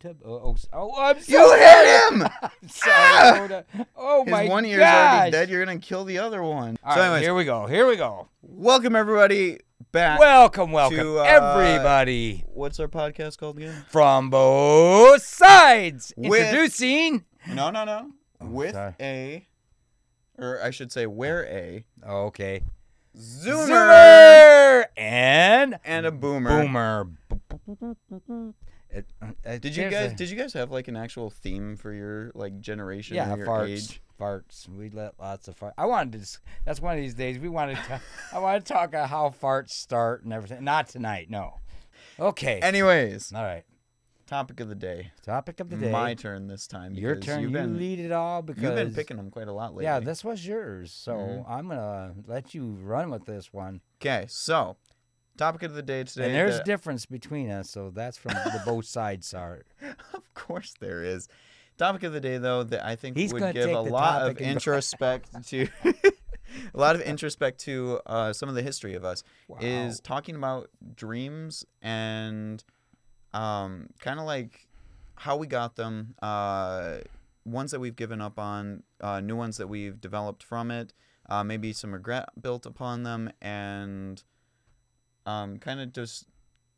tub. Oh, oh, oh, I'm so You sorry. hit him! I'm sorry, Ah! Oh His my one ear's gosh. already dead. You're gonna kill the other one. All so, right, anyways, here we go. Here we go. welcome everybody back. Welcome, welcome, to, uh, everybody What's our podcast called again? from both sides. With- Introducing. No, no, no. With sorry. a, or I should say, where a Oh, okay. zoomer, Zoomer and and a boomer. boomer. It- uh, Did you guys? a- Did you guys have like an actual theme for your like generation yeah, or your farts. age? Farts. We let lots of farts. I wanted to. That's one of these days. We wanted to. I want to talk about how farts start and everything. Not tonight. No. Okay. Anyways, All right. topic of the day. Topic of the day. My turn this time. Your turn. You've You been, lead it all because you've been picking them quite a lot lately. Yeah, this was yours. So Mhm. I'm gonna let you run with this one. Okay, so topic of the day today. and there's that- difference between us, so that's from the both sides are. of course there is. Topic of the day, though, that I think He's would give a lot of introspect to a lot of introspect to uh, some of the history of us is talking about dreams and um, kind of like how we got them, uh, ones that we've given up on, uh, new ones that we've developed from it, uh, maybe some regret built upon them, and um, kind of just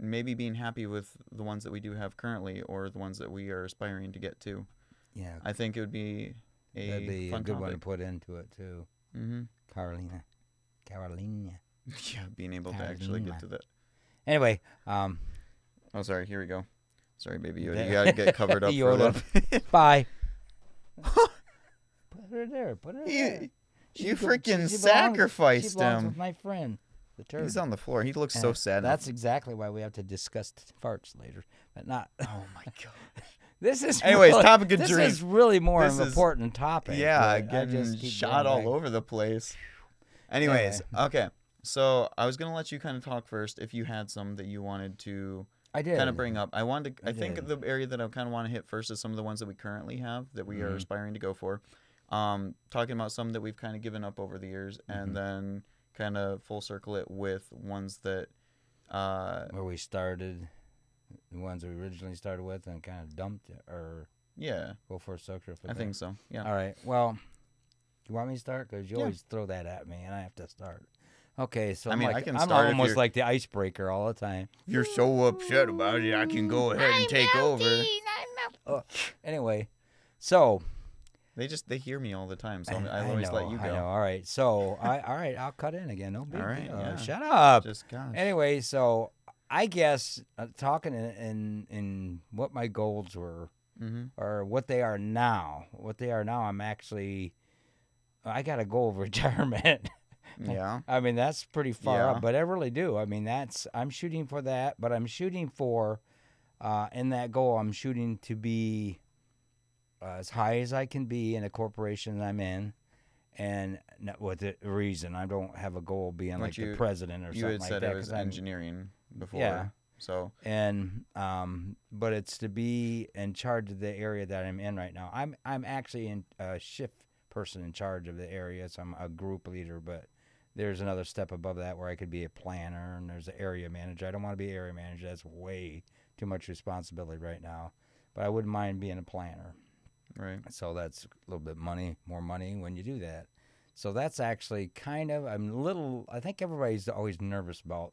maybe being happy with the ones that we do have currently or the ones that we are aspiring to get to. Yeah, I think it would be a that'd be a good one to put into it too. Mm-hmm. Carolina, Carolina. Yeah, being able to actually get to that. Anyway, um, Oh, sorry. Here we go. Sorry, baby. You, you gotta get covered up for a little bye. put her there. Put her You- there. you go- freaking belongs- sacrificed she him. With my friend, the turd. He's on the floor. He looks so sad. That's exactly why we have to discuss farts later, but not. Oh my god. This is Anyways, really, topic of this is really more This of an is- important topic. Yeah, getting just shot all back. over the place. Anyways, okay. So I was gonna let you kind of talk first if you had some that you wanted to I did kind of bring up. I wanted. To, I, I think the area that I kind of want to hit first is some of the ones that we currently have that we are Mhm. aspiring to go for. Um, talking about some that we've kind of given up over the years, and then kind of full circle it with ones that. Uh, where we started, the ones we originally started with, and kind of dumped it, or yeah, go for a sucker. For I think so. Yeah. All right. Well, you want me to start? Because you Yeah. always throw that at me, and I have to start. Okay, so I I'm mean, I like, can I'm start almost like the icebreaker all the time. If you're so upset about it, I can go ahead and take over. Anyway, so They just they hear me all the time, so I, I always know, let you I know. go. All right. So I all right. I'll cut in again. No big All right, deal. yeah. Shut up. Just gosh. Anyway, so I guess uh, talking in, in in what my goals were hmm or what they are now. What they are now, I'm actually I got a goal of retirement. Yeah. I mean, that's pretty far Yeah. up, but I really do. I mean, that's I'm shooting for that, but I'm shooting for uh, in that goal. I'm shooting to be as high as I can be in a corporation that I'm in, and not with a reason I don't have a goal being like you- the president or You something had like said that. it was 'cause I'm- engineering before. Yeah. So and um, but it's to be in charge of the area that I'm in right now. I'm I'm actually in a shift person in charge of the area, so I'm a group leader. But there's another step above that where I could be a planner, and there's an area manager. I don't want to be area manager. That's way too much responsibility right now. But I wouldn't mind being a planner. Right. So that's a little bit money, more money when you do that. So that's actually kind of I'm a little. I think everybody's always nervous about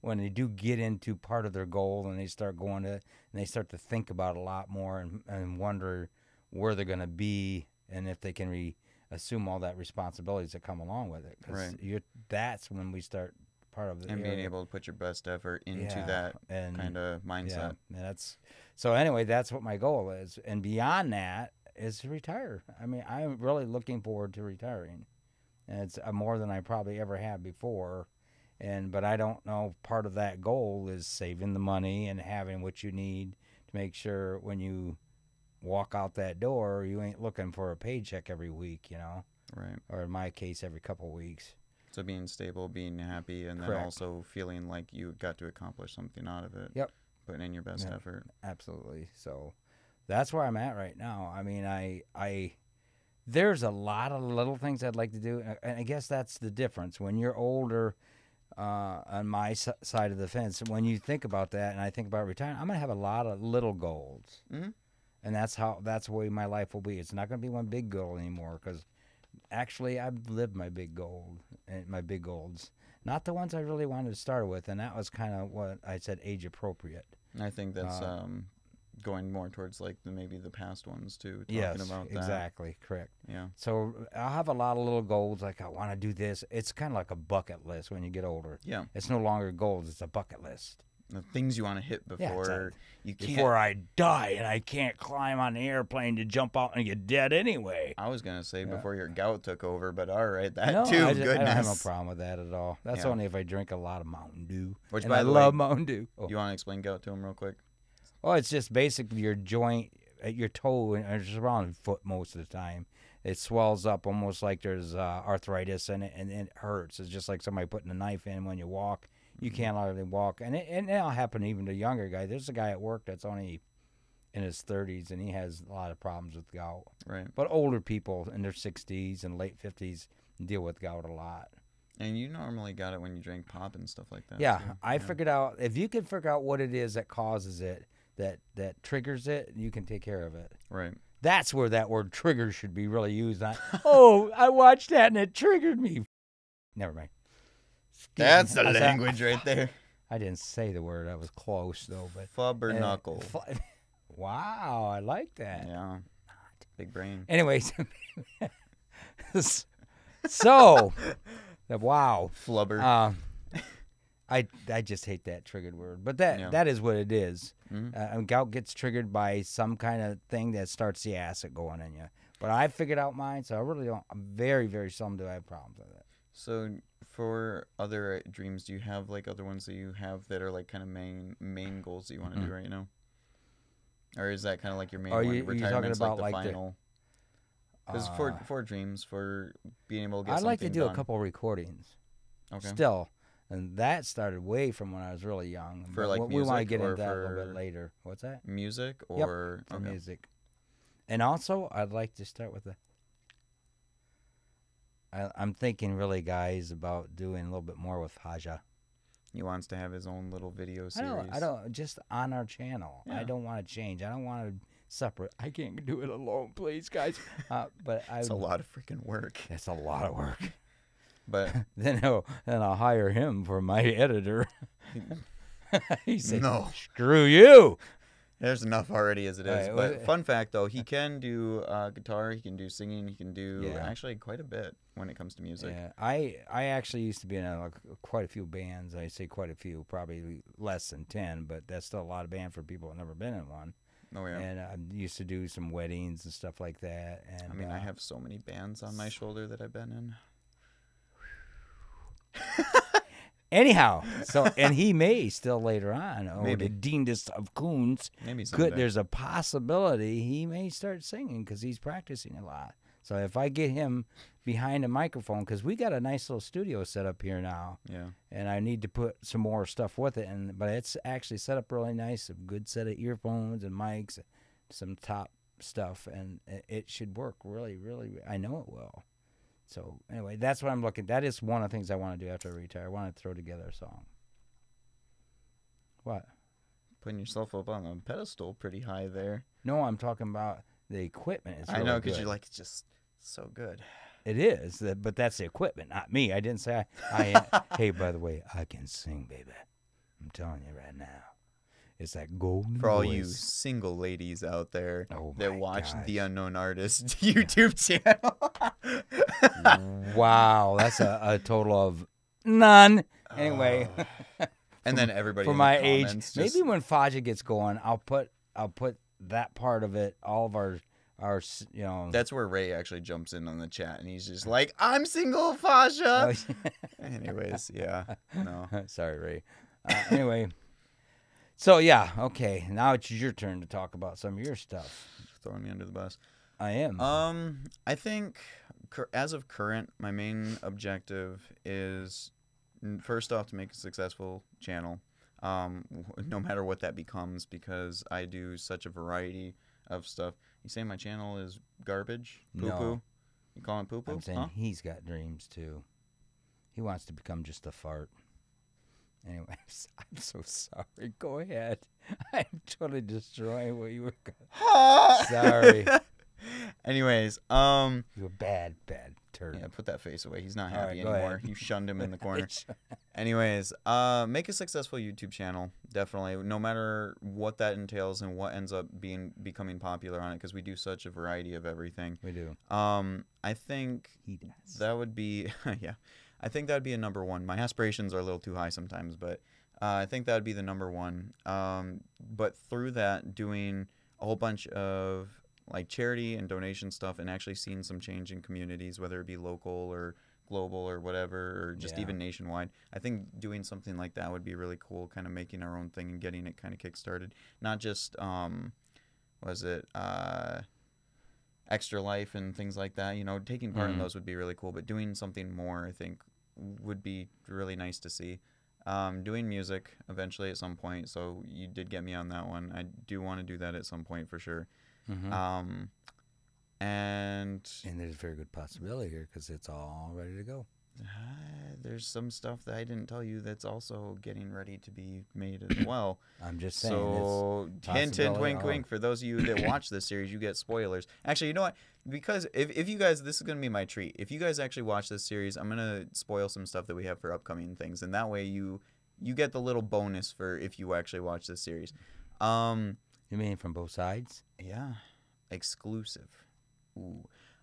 when they do get into part of their goal and they start going to and they start to think about a lot more and, and wonder where they're going to be and if they can re, assume all that responsibilities that come along with it because Right. that's when we start part of the And being area. able to put your best effort into Yeah, that and kind of yeah, mindset. and that's so. Anyway, that's what my goal is, and beyond that is to retire. I mean, I'm really looking forward to retiring, and it's uh, more than I probably ever have before. And but I don't know. Part of that goal is saving the money and having what you need to make sure when you walk out that door, you ain't looking for a paycheck every week, you know, Right. or in my case, every couple weeks. So being stable, being happy, and then also feeling like you got to accomplish something out of it. Yep. Putting in your best Yeah. effort. absolutely so that's where i'm at right now i mean i i there's a lot of little things i'd like to do and i guess that's the difference when you're older uh, on my s- side of the fence. When you think about that, and I think about retiring, I'm gonna have a lot of little goals, Mhm. and that's how that's the way my life will be. It's not gonna be one big goal anymore because actually I've lived my big goal and my big goals, not the ones I really wanted to start with, and that was kind of what I said age appropriate. I think that's Uh, um, going more towards like the, maybe the past ones too. Talking yes, about that. exactly, correct. Yeah. So I'll have a lot of little goals, like I want to do this. It's kind of like a bucket list when you get older. Yeah. It's no longer goals; it's a bucket list. The things you want to hit Yeah, before exactly. you can't. Before I die and I can't climb on the airplane to jump out and get dead anyway. I was gonna say Yeah. before your gout took over, but all right, that no, too. I, just, I goodness. don't have no problem with that at all. That's Yeah. only if I drink a lot of Mountain Dew. Which, and by I the way, love Mountain Dew. Oh. You want to explain gout to him real quick? Well, it's just basically your joint at your toe and it's around your foot most of the time. It swells up almost like there's uh, arthritis in it, and it hurts. It's just like somebody putting a knife in when you walk. You can't mm-hmm. hardly walk, and it, and it'll happen even to younger guys. There's a guy at work that's only in his 30s, and he has a lot of problems with gout. Right. But older people in their 60s and late 50s deal with gout a lot. And you normally got it when you drink pop and stuff like that. Yeah, too. I figured out if you can figure out what it is that causes it, that that triggers it, you can take care of it. Right. That's where that word trigger should be really used. Not, oh, I watched that and it triggered me. Never mind. That's the language right there. I didn't say the word. I was close though. But Flubber uh, knuckle. fu- wow, I like that. Yeah. Big brain. Anyways, so wow. Flubber. Um, I I just hate that triggered word, but that Yeah. that is what it is. Mhm. Uh, and gout gets triggered by some kind of thing that starts the acid going in you. But I figured out mine, so I really don't. I'm Very very seldom do I have problems with it. So for other dreams, do you have like other ones that you have that are like kind of main main goals that you want to do right now? Or is that kind of like your main. Are one? you- you're talking Retirement's about, like the like, final. Because for Uh, for dreams, for being able to get I'd like to do done. a couple recordings Okay. still, and that started way from when I was really young. For, like, we, want to get into that a little bit later. What's that? Music Yep, or For okay. music, and also I'd like to start with a. I, I'm thinking really, guys, about doing a little bit more with Haja. He wants to have his own little video series. I don't. I don't. Just on our channel. I don't want to change. I don't want to separate. I can't do it alone, please, guys. Uh, but I. It's a lot of freaking work. It's a lot of work. But then I'll then I'll hire him for my editor. he said, No. screw you." There's enough already as it is. Right, but well- fun fact though, he can do uh, guitar, he can do singing, he can do Yeah. actually quite a bit when it comes to music. Yeah, I I actually used to be in a, like, quite a few bands. I say quite a few, probably less than ten, but that's still a lot of band for people who've never been in one. Oh yeah. And I used to do some weddings and stuff like that. And I mean, I uh, have so many bands on my shoulder that I've been in. anyhow. So and he may still later on, or Maybe. the deanest of coons. Maybe someday. Good, there's a possibility he may start singing because he's practicing a lot. So if I get him behind a microphone, because we got a nice little studio set up here now, yeah. and I need to put some more stuff with it. And but it's actually set up really nice, a good set of earphones and mics, some top stuff, and it, it should work really, really. I know it will. So anyway, that's what I'm looking. That is one of the things I want to do after I retire. I want to throw together a song. What? Putting yourself up on a pedestal pretty high there. No, I'm talking about the equipment. Is I know because you're like it's just so good. It is, but that's the equipment, not me. I didn't say I. I hey, by the way, I can sing, baby. I'm telling you right now, it's that golden For all you single ladies out there Oh that my watch the. Unknown Artist YouTube channel. wow, that's a, a total of none. Anyway, and then everybody for in my the age, comments maybe when Faja gets going, I'll put I'll put that part of it, all of our our you know. that's where Ray actually jumps in on the chat and he's just like, "I'm single, Fasha." Oh, Anyways, yeah, no, Sorry, Ray. Uh, anyway, so yeah, okay. Now it's your turn to talk about some of your stuff. throwing me under the bus. I am. Um, I think as of current, my main objective is first off to make a successful channel. Um, no matter what that becomes, because I do such a variety of stuff. You say my channel is garbage, poo No. poo. You call it poo poo? I'm saying Huh? he's got dreams too. He wants to become just a fart. Anyways, I'm so sorry. Go ahead. I'm totally destroying what you were. Go- Sorry. Anyways, um, you a bad, bad turd. yeah, put that face away. He's not happy go anymore. You shunned him in the corner. Anyways, uh, make a successful YouTube channel. Definitely, no matter what that entails and what ends up being becoming popular on it, because we do such a variety of everything. we do. Um, I think He does. that would be yeah, I think that would be a number one. My aspirations are a little too high sometimes, but uh, I think that would be the number one. Um, but through that, doing a whole bunch of like charity and donation stuff, and actually seeing some change in communities, whether it be local or global or whatever, or just Yeah. even nationwide. I think doing something like that would be really cool. Kind of making our own thing and getting it kind of kickstarted. Not just um, was it uh extra life and things like that you know taking part in Mhm. those would be really cool but doing something more i think would be really nice to see um, doing music eventually at some point so you did get me on that one i do want to do that at some point for sure Mhm. um, and and there's a very good possibility here because it's all ready to go. Uh, there's some stuff that i didn't tell you that's also getting ready to be made as well I'm just saying. So hint, hint, wink, wink. For those of you that watch this series, you get spoilers. Actually, you know what? Because if, if you guys, this is gonna be my treat. If you guys actually watch this series, I'm gonna spoil some stuff that we have for upcoming things, and that way you you get the little bonus for if you actually watch this series. Um, you mean from both sides? yeah, exclusive. Ooh.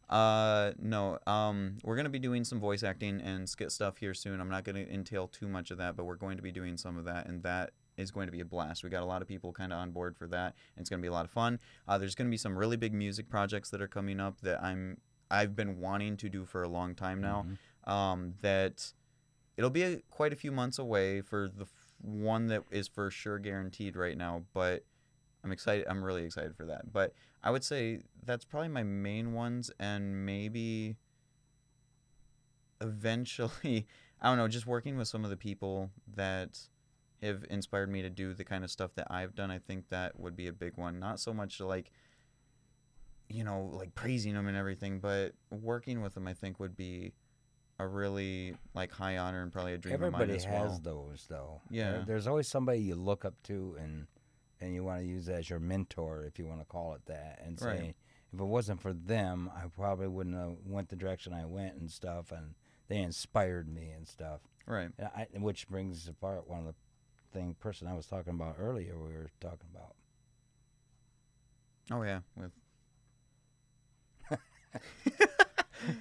Uh, no. Um, we're gonna be doing some voice acting and skit stuff here soon. I'm not gonna entail too much of that, but we're going to be doing some of that, and that is going to be a blast. We got a lot of people kind of on board for that, and it's gonna be a lot of fun. Uh, there's gonna be some really big music projects that are coming up that I'm I've been wanting to do for a long time now. Mhm. Um, that it'll be a, quite a few months away for the f- one that is for sure guaranteed right now, but I'm excited. I'm really excited for that. But I would say that's probably my main ones, and maybe eventually, I don't know, just working with some of the people that have inspired me to do the kind of stuff that I've done. I think that would be a big one. Not so much like, you know, like praising them and everything, but working with them, I think would be a really like high honor and probably a dream Everybody of has mine as well. those though. Yeah. There's always somebody you look up to and and you want to use as your mentor if you want to call it that and say Right. if it wasn't for them, I probably wouldn't have went the direction I went and stuff and they inspired me and stuff. Right. And I, which brings apart one of the thing person I was talking about earlier we were talking about. Oh yeah. With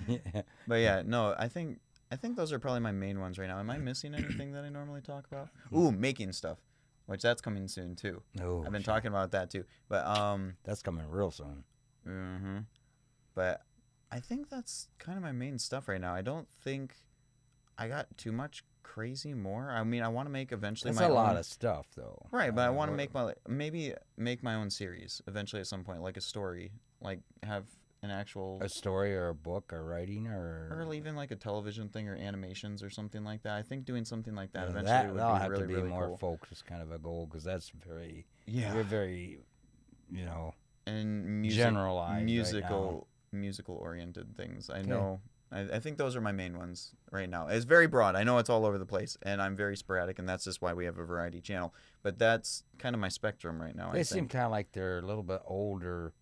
yeah. But yeah, no, I think I think those are probably my main ones right now. Am I missing anything that I normally talk about? Mm. Ooh, making stuff, which that's coming soon too. No, I've been shit. talking about that too. But um, That's coming real soon. Mm-hmm. but I think that's kind of my main stuff right now. I don't think I got too much crazy more. I mean, I want to make eventually That's my a lot own- of stuff though. Right, but I Uh, want to make my maybe make my own series eventually at some point, like a story, like have an actual a story or a book or writing or or even like a television thing or animations or something like that. I think doing something like that eventually that, would that'll be have really to be really more cool. focused kind of a goal because that's very Yeah, you're very you know and music, generalized right musical musical oriented things. I know. I, I think those are my main ones right now. It's very broad. I know it's all over the place, and I'm very sporadic, and that's just why we have a variety channel. But that's kind of my spectrum right now. they I seem kind of like they're a little bit older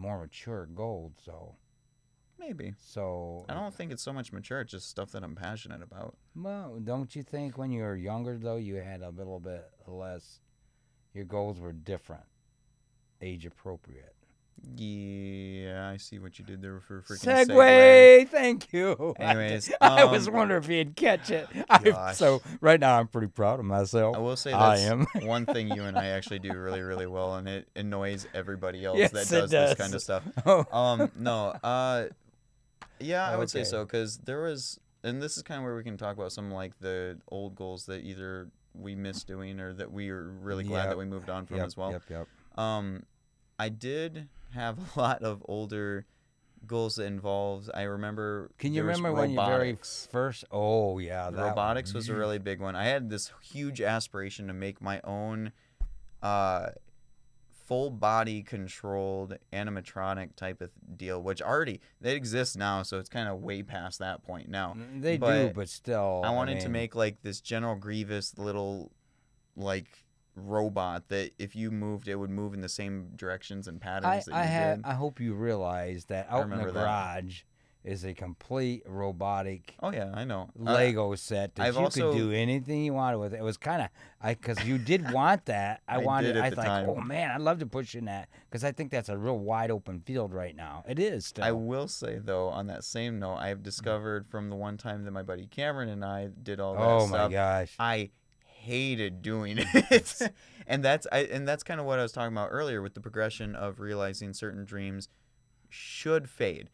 more mature goals though maybe. so I don't think it's so much mature. It's just stuff that I'm passionate about. well don't you think when you were younger though you had a little bit less your goals were different age appropriate Yeah, I see what you did there for a freaking segue, segue. thank you Anyways, I was um, wondering if you'd catch it I'm, so right now i'm pretty proud of myself I will say I am. one thing you and I actually do really, really well, and it annoys everybody else Yes, that it does, this kind of stuff. oh, Um, no, uh, yeah, I would say so because there was, and this is kind of where we can talk about some like the old goals that either we missed doing or that we are really glad Yep. that we moved on from yep, as well. yep yep Um, I did have a lot of older goals that involved. I remember. Can you remember when you very first? Oh yeah, that one. robotics was a really big one. I had this huge aspiration to make my own uh, full body controlled animatronic type of deal, which already they exist now, so it's kind of way past that point now. Mm, They do, but but still. I wanted to mean, make like this General Grievous little like robot that if you moved it would move in the same directions and patterns I, that I you had. did. I hope you realize that out in the that. garage is a complete robotic Oh yeah, I know. Uh, Lego set that I've you also- could do anything you wanted with. It it was kind of I because you did want that. I, I wanted. I the thought, time. oh man, I'd love to push in that because I think that's a real wide open field right now. It is still. I will say though, on that same note, I have discovered from the one time that my buddy Cameron and I did all that oh my gosh. I hated doing it. and that's I and that's kind of what I was talking about earlier with the progression of realizing certain dreams should fade.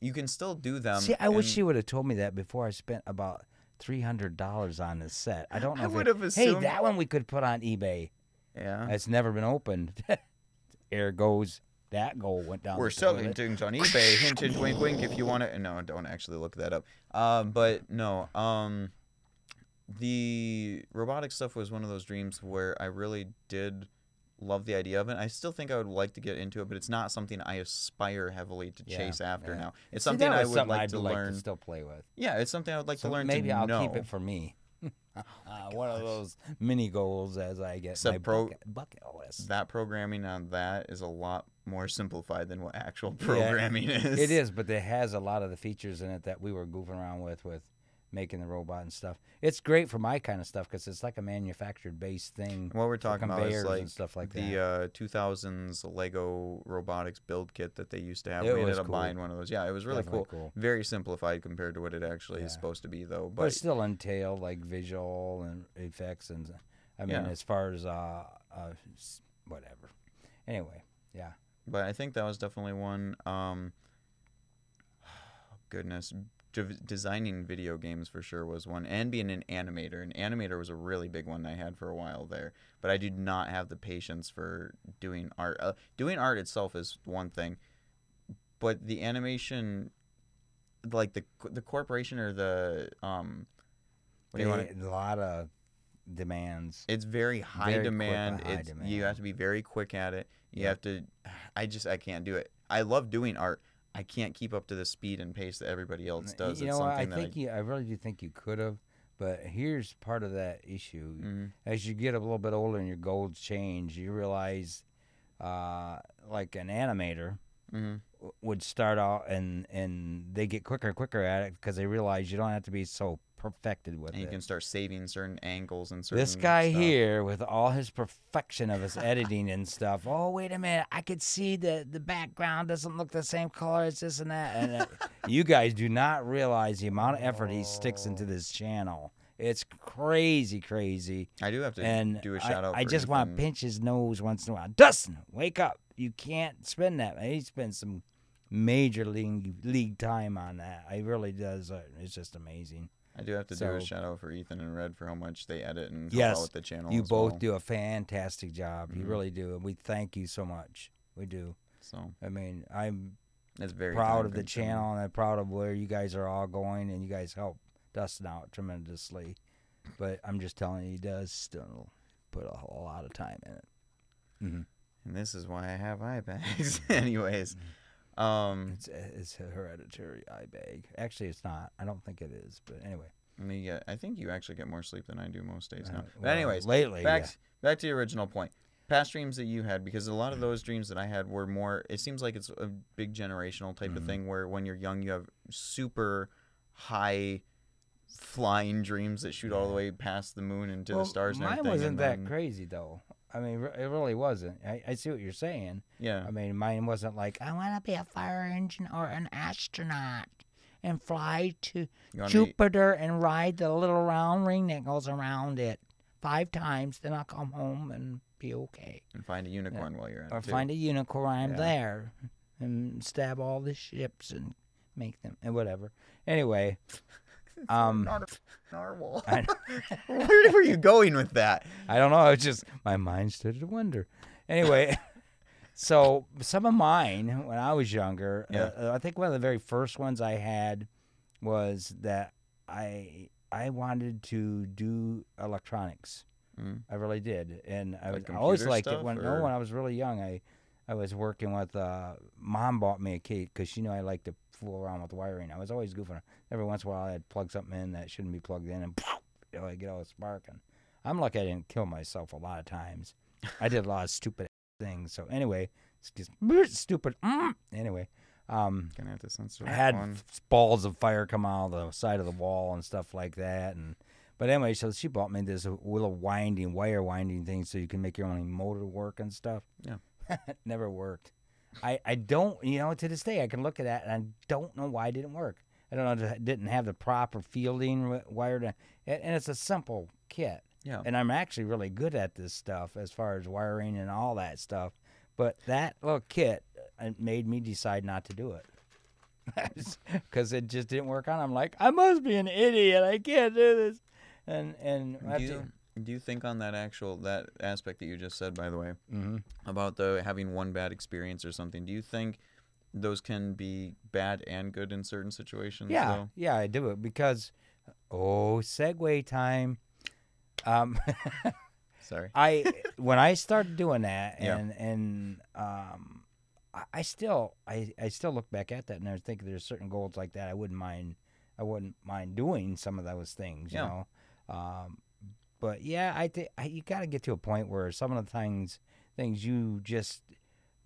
You can still do them. See, I wish she would have told me that before I spent about three hundred dollars on this set. I don't know. I if it- would have Hey, that one we could put on eBay. yeah. It's never been opened. There goes that goal went down. We're selling things on eBay. Hint, hint, wink, wink. If you want to, no, don't actually look that up. Um, but no, um, the robotic stuff was one of those dreams where I really did love the idea of it. I still think I would like to get into it, but it's not something I aspire heavily to Yeah, chase after yeah. now. It's See, something I would something like I'd to like learn. to still play with. yeah, it's something I would like So to learn maybe to I'll know. keep it for me. uh, one of those mini goals as I get Except my pro- bucket, bucket list. that programming on that is a lot more simplified than what actual Yeah, programming is. It is, but it has a lot of the features in it that we were goofing around with with making the robot and stuff. It's great for my kind of stuff because it's like a manufactured based thing. What we're talking about is like and stuff like the that. uh, 2000s Lego robotics build kit that they used to have. It we ended up cool. buying one of those. Yeah, it was really cool. cool. Very simplified compared to what it actually Yeah. is supposed to be, though. but, But it still entail like visual and effects and I mean Yeah. as far as uh, uh whatever. Anyway, yeah. but I think that was definitely one. Um, goodness, de- designing video games for sure was one, and being an animator. An animator was a really big one I had for a while there. But I did not have the patience for doing art. Uh, doing art itself is one thing, but the animation, like the the corporation or the um, what do you want? A lot of demands. It's very high Very demand. high it's you have to be very quick at it. You Yeah. have to. I just I can't do it. I love doing art. I can't keep up to the speed and pace that everybody else does. You it's know, I something that think you, I really do think you could have, but here's part of that issue. Mhm. As you get a little bit older and your goals change, you realize, uh, like an animator Mhm. w- would start out and and they get quicker and quicker at it because they realize you don't have to be so perfected with and you it. can start saving certain angles and certain. This guy stuff. here, with all his perfection of his editing and stuff. Oh, wait a minute! I could see that the background doesn't look the same color as this and that. And uh, you guys do not realize the amount of effort he sticks into this channel. It's crazy, crazy. I do have to And do a shout out. I, just want to pinch his nose once in a while. Dustin, wake up! You can't spend that. He spends some major league league time on that. He really does. Uh, it's just amazing. I do have to do a shout out for Ethan and Red for how much they edit and help Yes, out with the channel. You both well. do a fantastic job. You Mhm. really do. And we thank you so much. We do. So I mean, I'm it's very proud of the channel and I'm proud of where you guys are all going and you guys help Dustin out tremendously. But I'm just telling you, he does still put a lot of time in it. hmm And this is why I have eye bags. Anyways, um, It's it's hereditary eye bag. Actually, it's not. I don't think it is. But anyway. me get. I think you actually get more sleep than I do most days now. uh, But well, anyways, lately, back yeah. back to the original point. Past dreams that you had, because a lot of those dreams that I had were more. It seems like it's a big generational type of Mhm. thing where when you're young, you have super high flying dreams that shoot all the way past the moon into Well, the stars. And Mine everything, wasn't and that crazy though. I mean, it really wasn't. I, I see what you're saying. Yeah. I mean, mine wasn't like I want to be a fire engine or an astronaut and fly to Jupiter and ride the little round ring that goes around it five times. Then I'll come home and be okay. and find a unicorn while you're at Or it. too. find a unicorn. I'm Yeah. there and stab all the ships and make them and whatever. Anyway, um, narwhal. I- Where were you going with that? I don't know. It's just my mind started to wonder. Anyway, so some of mine when I was younger, Yeah. uh, I think one of the very first ones I had was that I I wanted to do electronics. Mm. I really did, and I, Like was, I always liked it when or- when I was really young. I I was working with uh, mom bought me a cake because she knew I liked to fool around with wiring. I was always goofing. Every once in a while, I'd plug something in that shouldn't be plugged in, and you know, I get all sparking. I'm lucky I didn't kill myself a lot of times. I did a lot of stupid things. So anyway, it's just stupid. Mm. Anyway, um, Gonna have to censor I had one. balls of fire come out of the side of the wall and stuff like that. And but anyway, so she bought me this little winding wire winding thing so you can make your own motor work and stuff. Yeah. never worked. I I don't you know to this day I can look at that and I don't know why it didn't work. I don't know it didn't have the proper fielding wi- wired and and it's a simple kit Yeah. and I'm actually really good at this stuff as far as wiring and all that stuff. But that little kit uh, made me decide not to do it because it just didn't work on. I'm like, I must be an idiot. I can't do this. And and do you, do you think on that actual that aspect that you just said, by the way, hmm about the having one bad experience or something? Do you think those can be bad and good in certain situations? yeah, though? yeah, I do it because oh, segue time. Um, Sorry. I when I started doing that Yeah. and and um I, I still I, I still look back at that and I think there's certain goals like that I wouldn't mind I wouldn't mind doing some of those things, you Yeah. know. Um but yeah, I think you got to get to a point where some of the things things you just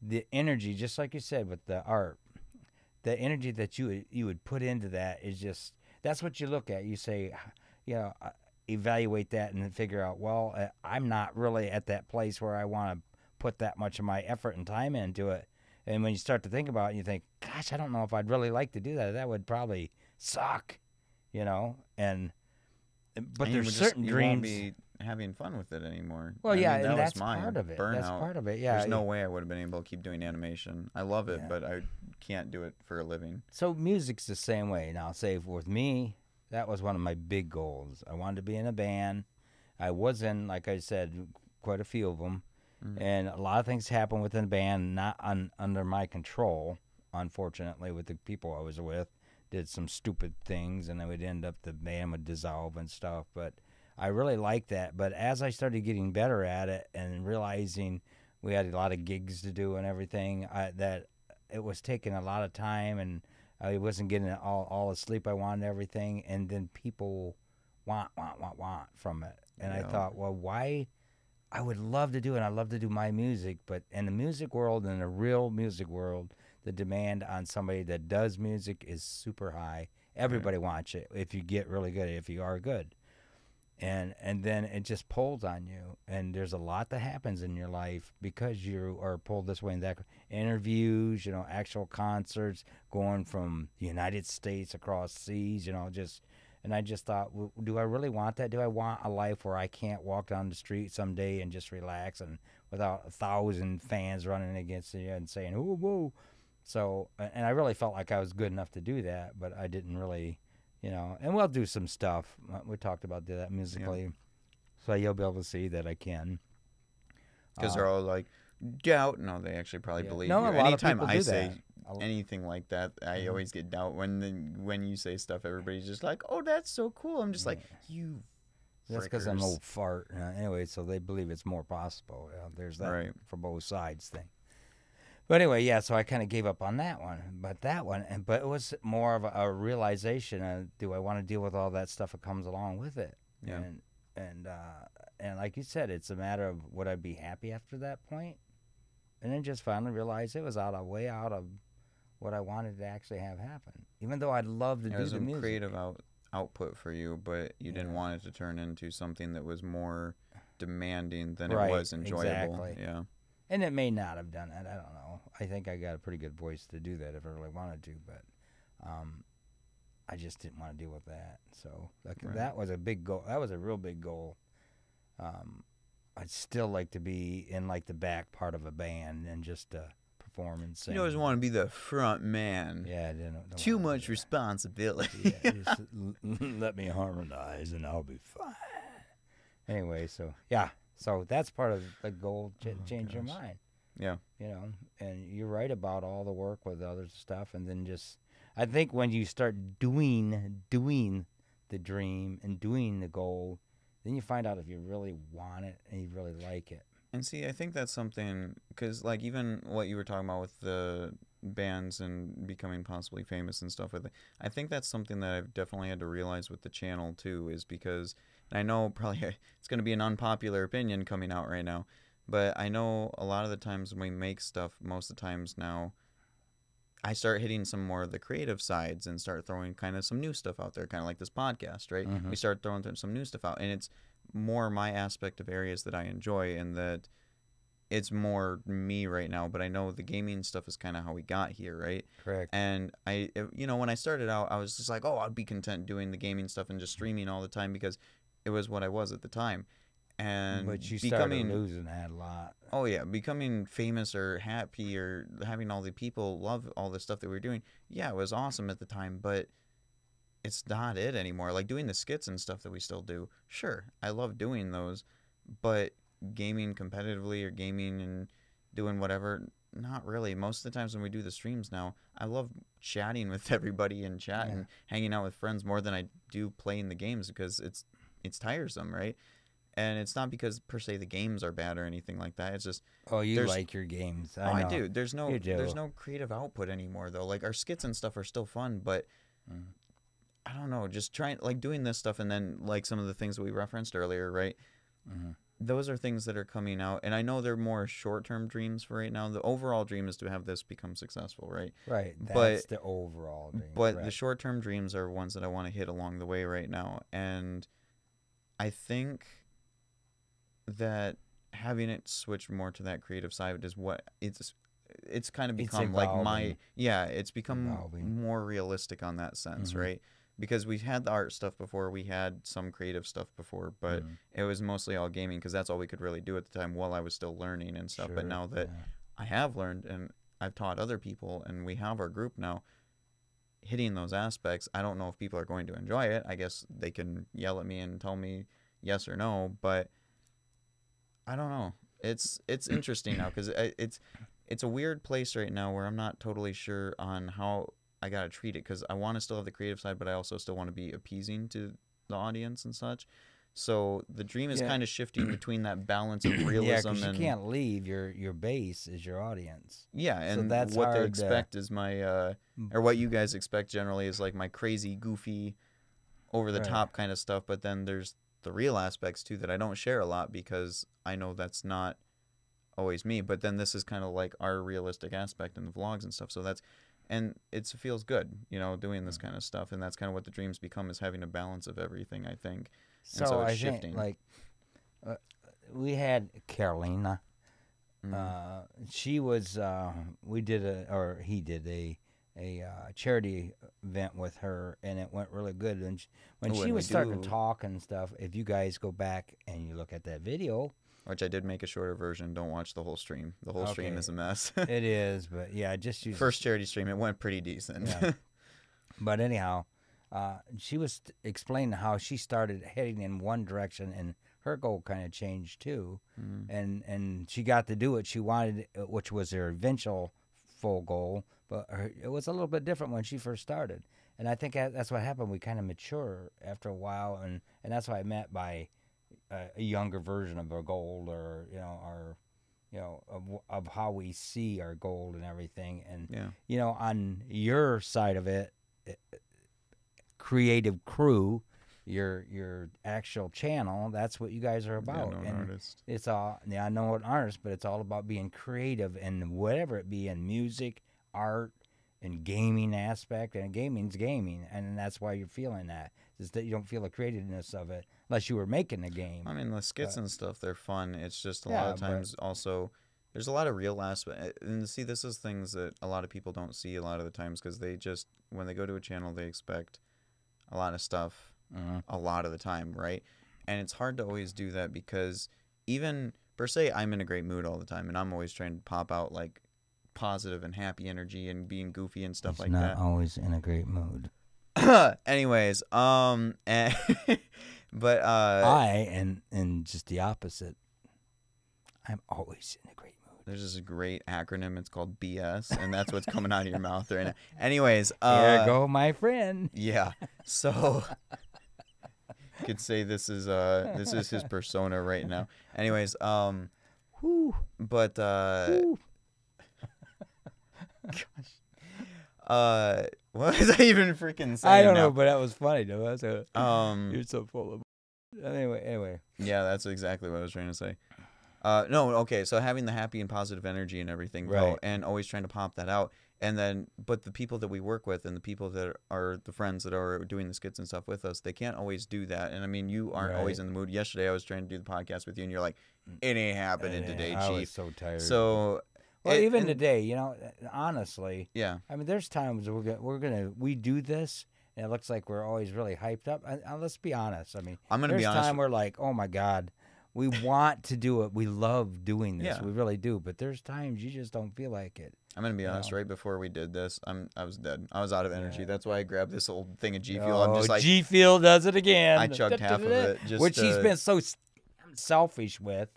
the energy just like you said with the art the energy that you you would put into that is just that's what you look at. You say you know uh, evaluate that and figure out well uh, i'm not really at that place where i want to put that much of my effort and time into it. And when you start to think about it you think gosh i don't know if i'd really like to do that. That would probably suck you know? And but And there's just- certain you won't dreams be having fun with it anymore. well I yeah mean, that and was that's mine. part of it Burnout. that's part of it yeah There's no way I would have been able to keep doing animation. I love it, Yeah. but I can't do it for a living. So music's the same way. Now, say with me, that was one of my big goals. I wanted to be in a band. I was in, like I said, quite a few of them, Mhm. and a lot of things happened within the band, not un, under my control. Unfortunately, with the people I was with, did some stupid things, and it would end up the band would dissolve and stuff. But I really liked that. But as I started getting better at it and realizing we had a lot of gigs to do and everything, I, that it was taking a lot of time and I wasn't getting all, all the sleep I wanted, everything, and then people want, want, want, want from it. And I thought, well, why? I would love to do it. I love to do my music, but in the music world, in the real music world, the demand on somebody that does music is super high. Everybody wants it if you get really good, if you are good. And and then it just pulls on you, and there's a lot that happens in your life because you are pulled this way and that. Interviews, you know, actual concerts, going from the United States across seas, you know, just and I just thought, w- do I really want that? Do I want a life where I can't walk down the street someday and just relax and without a thousand fans running against you and saying, "Whoa, whoa"? So, and I really felt like I was good enough to do that, but I didn't really, you know. And we'll do some stuff. Uh, We talked about that musically, so you'll be able to see that I can. Because Uh, they're all like, doubt. No, they actually probably yeah. believe No, you. a lot of Anytime people I say that. Anything like that, I Mhm. always get doubt. When the, when you say stuff, everybody's just like, oh, that's so cool. I'm just like, you. That's because I'm frickers." old fart. Uh, anyway, so they believe it's more possible. Yeah, there's that Right. for both sides thing. But anyway, yeah. So I kind of gave up on that one. But that one, and but it was more of a, a realization: uh, Do I want to deal with all that stuff that comes along with it? Yeah. And and uh, and like you said, it's a matter of would I be happy after that point? And then just finally realized it was out of way out of what I wanted to actually have happen. Even though I'd love to It do was the a music. creative out, output for you, but you didn't want it to turn into something that was more demanding than Right, it was enjoyable. exactly. Yeah. And it may not have done it. I don't know. I think I got a pretty good voice to do that if I really wanted to, but um, I just didn't want to deal with that. So like, Right. that was a big goal. That was a real big goal. Um, I'd still like to be in like the back part of a band and just uh, perform and sing. You always want to be the front man. Yeah, I didn't. don't Too much responsibility. yeah, just let me harmonize and I'll be fine. Anyway, so yeah, so that's part of the goal. Ch- Oh, change your mind. Yeah. You know, and you're right about all the work with other stuff, and then just I think when you start doing doing the dream and doing the goal, then you find out if you really want it and you really like it. And see, I think that's something because, like, even what you were talking about with the bands and becoming possibly famous and stuff with it, I think that's something that I've definitely had to realize with the channel too. Is because and I know probably it's going to be an unpopular opinion coming out right now, but I know a lot of the times when we make stuff, most of the times now, I start hitting some more of the creative sides and start throwing kind of some new stuff out there, kind of like this podcast, right? Mhm. We start throwing some new stuff out, and it's more my aspect of areas that I enjoy, and that it's more me right now. But I know the gaming stuff is kind of how we got here, right? Correct. And I, you know, when I started out, I was just like, oh, I'd be content doing the gaming stuff and just streaming all the time because it was what I was at the time. And but you becoming, started losing that a lot. oh yeah, becoming famous or happy or having all the people love all the stuff that we were doing, yeah, it was awesome at the time, but it's not it anymore. Like doing the skits and stuff that we still do, sure, I love doing those, but gaming competitively or gaming and doing whatever, not really. Most of the times when we do the streams now, I love chatting with everybody and chat Yeah. and hanging out with friends more than I do playing the games because it's it's tiresome, right? And it's not because per se the games are bad or anything like that. It's just Oh, you like your games. oh, I, I, do. There's no You there's no creative output anymore though. Like our skits and stuff are still fun, but Mm. I don't know. Just trying like doing this stuff and then like some of the things that we referenced earlier, right? Mhm. Those are things that are coming out, and I know they're more short-term dreams for right now. The overall dream is to have this become successful, right? Right. That's But- the overall dream. But the short-term dreams are ones that I want to hit along the way right now, and I think that having it switch more to that creative side is what it's it's kind of It's become like my yeah it's become Evolving. more realistic on that sense Mhm. right because we've had the art stuff before we had some creative stuff before but Mhm. it was mostly all gaming because that's all we could really do at the time while i was still learning and stuff but now that yeah. I have learned and I've taught other people and we have our group now hitting those aspects. I don't know if people are going to enjoy it. I guess they can yell at me and tell me yes or no, but I don't know. It's it's interesting now cuz it's it's a weird place right now where I'm not totally sure on how I got to treat it cuz I want to still have the creative side but I also still want to be appeasing to the audience and such. So the dream is Yeah. kind of shifting between that balance of realism yeah, because you and can't leave your your base is your audience. yeah, So and that's what they hard to- expect is my, uh, or what you guys expect generally is like my crazy, goofy, over the Right. top kind of stuff. But then there's the real aspects too that I don't share a lot because I know that's not always me. But then this is kind of like our realistic aspect in the vlogs and stuff. So that's, and it feels good, you know, doing Mm. this kind of stuff. And that's kind of what the dreams become is having a balance of everything, I think. So, so it's I shifting. think like uh, we had Carolina. Mm. Uh, she was. Uh, we did a, or he did a a uh, charity event with her, and it went really good. And she, when Oh, she and was starting do- to talk and stuff, if you guys go back and you look at that video, Which I did make a shorter version. Don't watch the whole stream. The whole stream is a mess. it is. But yeah, just use First charity stream, it went pretty decent. Yeah. But anyhow, uh, she was explaining how she started heading in one direction, and her goal kind of changed too. Mm. And and she got to do what she wanted, which was her eventual full goal. But her, it was a little bit different when she first started. And I think that's what happened. We kind of mature after a while, and and that's what I meant by uh, a younger version of our goal, or you know, our you know of of how we see our goal and everything. And Yeah. you know, on your side of it, eh, creative crew, your your actual channel, that's what you guys are about. Yeah, no, an and artist. it's all yeah, I know an artist, but it's all about being creative and whatever it be in music, art, and gaming aspect. And gaming's gaming, and that's why you're feeling that. Is that you don't feel the creativeness of it unless you were making the game. I mean, the skits But- and stuff, they're fun. It's just a Yeah, lot of but- times also, there's a lot of real aspect. And see, this is things that a lot of people don't see a lot of the times because they just, when they go to a channel, they expect a lot of stuff Mhm. a lot of the time, right? And it's hard to always do that because even, per se, I'm in a great mood all the time and I'm always trying to pop out like positive and happy energy and being goofy and stuff He's like not that. always in a great mood. Anyways, um, and, but, uh, I and and just the opposite. I'm always in a great mood. There's this great acronym. It's called BS, and that's what's coming out of your mouth right now. Anyways, uh, go, my friend. Yeah. So, you could say this is uh this is his persona right now. Anyways, um, Whew, but uh, whew. Uh, what was I even freaking saying? I don't now? know, but that was funny though. That's a, Um, you're so full of. Anyway, anyway. Yeah, that's exactly what I was trying to say. Uh, no, okay, so having the happy and positive energy and everything, though, Right. and always trying to pop that out, and then, but the people that we work with and the people that are the friends that are doing the skits and stuff with us, they can't always do that. And I mean, you aren't always in the mood. Yesterday, I was trying to do the podcast with you, and you're like, "It ain't happening And today, I was chief." so tired. So, well, it- even and- today, you know, honestly, yeah, I mean, there's times we're gonna we're gonna we do this, and it looks like we're always really hyped up. And, and let's be honest. I mean, I'm gonna there's be honest. time we're like, oh my god, we want to do it. We love doing this. Yeah. We really do. But there's times you just don't feel like it. I'm gonna be honest. know. Right before we did this, I'm I was dead. I was out of energy. Yeah. That's why I grabbed this old thing of G Fuel. I'm oh, just like, G Fuel does it again. I chugged half of it just, which he's uh, been so selfish with.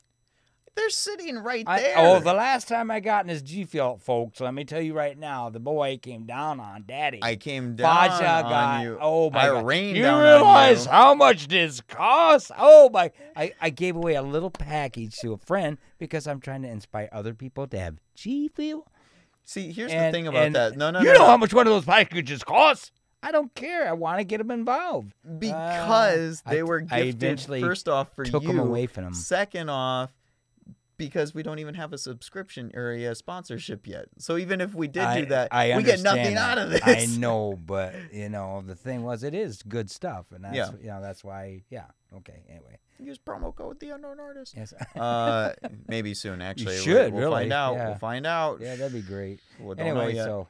They're sitting right I, there. oh, the last time I got in his G Fuel, folks, let me tell you right now, the boy came down on Daddy. I came down Faja on got, you. oh my I god! rained you down on realize you. how much this costs? Oh my! I, I gave away a little package to a friend because I'm trying to inspire other people to have G Fuel. See, here's And- the thing about that. No, no, you no. know no. how much one of those packages costs? I don't care. I want to get them involved. because Uh, they I- were gifted. eventually first off, for Took you. them away from them. Second off, because we don't even have a subscription or a sponsorship yet. So even if we did I, do that, I we get nothing understand out of this. I know, but you know, the thing was, it is good stuff, and that's Yeah. you know that's why. Yeah. Okay. Anyway. Use promo code the unknown artist. Yes. Uh, maybe soon. Actually, We- should, We'll really, find out. yeah. We'll find out. yeah, that'd be great. Well, anyway, so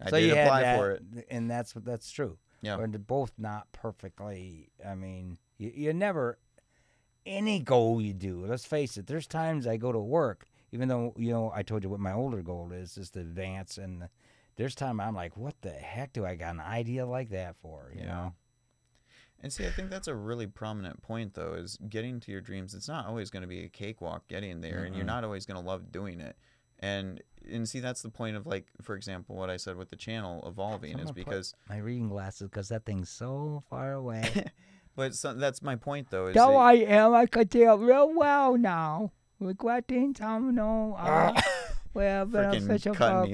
I so did you apply that, for it. and that's that's true. Yeah. We're both not perfectly. I mean, you, you never any goal you do. Let's face it. There's times I go to work, even though you know I told you what my older goal is, is to advance. And there's time I'm like, what the heck do I got an idea like that for? You Yeah. know. And see, I think that's a really prominent point, though, is getting to your dreams. It's not always going to be a cakewalk getting there, and you're not always going to love doing it. And and see, that's the point of like, for example, what I said with the channel evolving is because, My reading glasses, because that thing's so far away. but so, that's my point, though. Is that- I am, I could tell real well now. Regretting some no. Uh, well, Frickin' beneficial for off.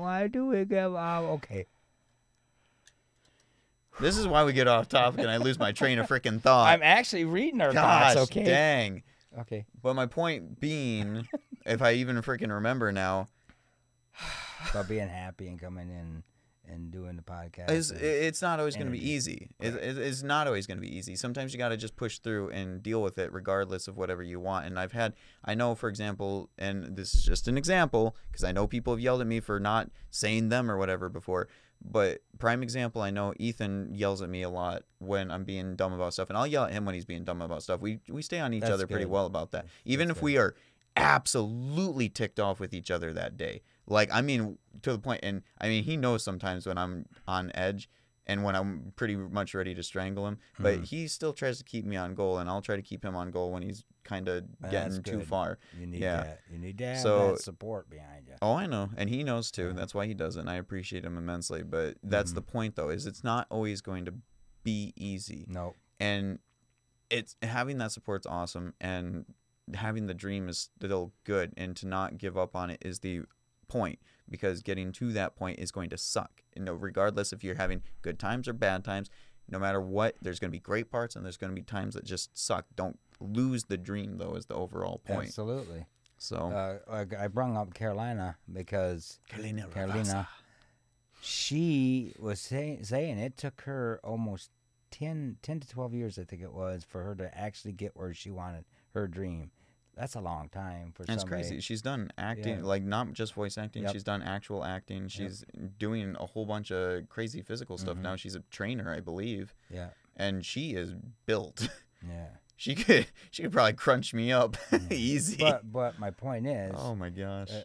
Why do we give up? Okay. this is why we get off topic, and I lose my train of freaking thought. I'm actually reading our Gosh, thoughts. Okay. dang. Okay. But my point being, if I even freaking remember now, About being happy and coming in and doing the podcast. and- it's not always going to be easy. Right. it- it's not always going to be easy. Sometimes you got to just push through and deal with it, regardless of whatever you want. And I've had, I know, for example, and this is just an example because I know people have yelled at me for not saying them or whatever before. But prime example, I know Ethan yells at me a lot when I'm being dumb about stuff, and I'll yell at him when he's being dumb about stuff. We we stay on each That's other pretty well about that, even That's if we are absolutely ticked off with each other that day. Like I mean, to the point, and I mean he knows sometimes when I'm on edge and when I'm pretty much ready to strangle him, but Mhm. he still tries to keep me on goal, and I'll try to keep him on goal when he's kind of getting too far. You need yeah. that. You need to have So- that support behind you. Oh, I know, and he knows too. Yeah. That's why he does it, and I appreciate him immensely. But that's Mhm. the point, though, is it's not always going to be easy, No. and it's having that support's awesome, and having the dream is still good, and to not give up on it is the point because getting to that point is going to suck. You know, regardless if you're having good times or bad times, no matter what, there's going to be great parts and there's going to be times that just suck. Don't lose the dream, though, is the overall point. Absolutely. So, Uh, I brought up Carolina because Carolina, Carolina, she was say, saying it took her almost 10, 10 to 12 years, I think it was, for her to actually get where she wanted her dream. That's a long time for It's somebody. crazy. She's done acting, Yeah. like not just voice acting. Yep. She's done actual acting. She's doing a whole bunch of crazy physical stuff Mhm. now. She's a trainer, I believe, Yeah, and she is built. yeah. she could, she could probably crunch me up Mhm. easy. But but my point is, oh my gosh. uh,